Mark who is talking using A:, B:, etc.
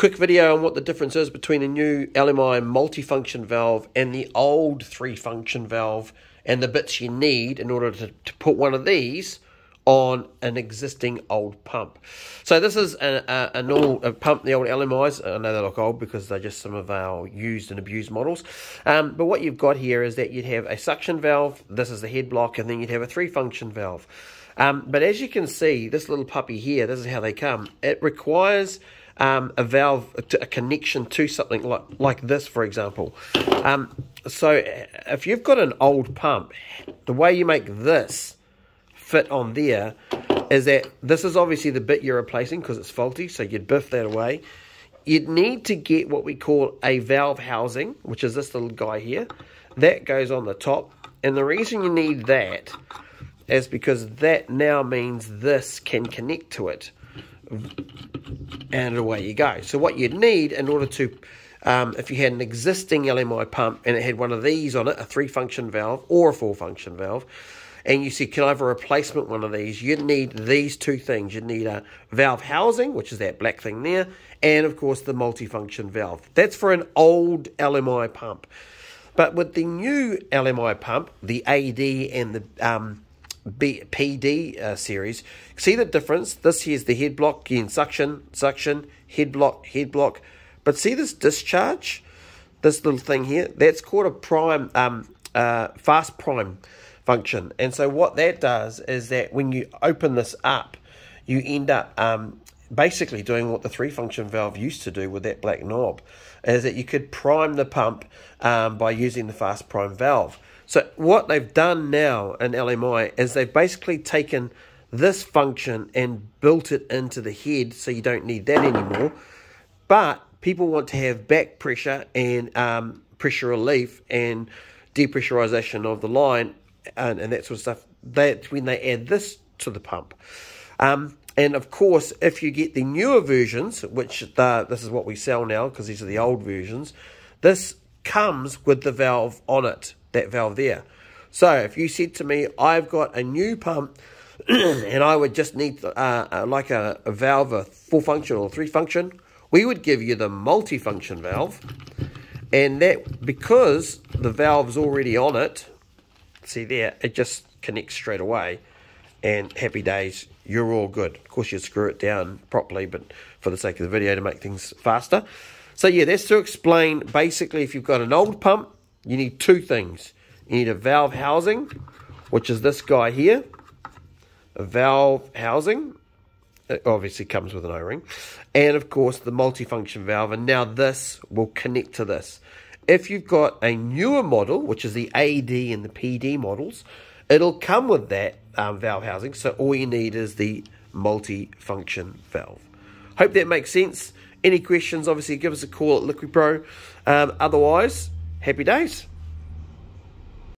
A: quick video on what the difference is between the new LMI multifunction valve and the old three function valve and the bits you need in order to, to put one of these on an existing old pump. So this is a, a, a normal a pump, the old LMIs. I know they look old because they're just some of our used and abused models. Um, but what you've got here is that you'd have a suction valve, this is the head block, and then you'd have a three function valve. Um, but as you can see, this little puppy here, this is how they come. It requires um, a valve, a connection to something like, like this, for example. Um, so if you've got an old pump, the way you make this fit on there is that this is obviously the bit you're replacing because it's faulty, so you'd biff that away. You'd need to get what we call a valve housing, which is this little guy here. That goes on the top. And the reason you need that is because that now means this can connect to it. And away you go. So what you'd need in order to, um, if you had an existing LMI pump and it had one of these on it, a three-function valve or a four-function valve, and you said, can I have a replacement one of these? You'd need these two things. You'd need a valve housing, which is that black thing there, and of course the multifunction valve. That's for an old LMI pump. But with the new LMI pump, the AD and the um, B, PD uh, series, see the difference? This here's the head block, again, suction, suction, head block, head block. But see this discharge? This little thing here? That's called a prime, um, uh, fast prime function. And so what that does is that when you open this up, you end up um, basically doing what the three function valve used to do with that black knob, is that you could prime the pump um, by using the fast prime valve. So what they've done now in LMI is they've basically taken this function and built it into the head so you don't need that anymore. But people want to have back pressure and um, pressure relief and depressurization of the line and, and that sort of stuff. That's when they add this to the pump. Um, and of course, if you get the newer versions, which the, this is what we sell now because these are the old versions, this comes with the valve on it, that valve there. So if you said to me, I've got a new pump and I would just need uh, uh, like a, a valve, a four function or three function, we would give you the multifunction valve. And that because the valve's already on it, see there, it just connects straight away. And happy days, you're all good. Of course, you screw it down properly, but for the sake of the video to make things faster. So yeah, that's to explain basically if you've got an old pump, you need two things. You need a valve housing, which is this guy here. A valve housing, it obviously comes with an O-ring. And of course the multifunction valve, and now this will connect to this. If you've got a newer model, which is the AD and the PD models, it'll come with that um, valve housing. So all you need is the multi-function valve. Hope that makes sense. Any questions, obviously give us a call at Liquid Pro. Um, otherwise, happy days.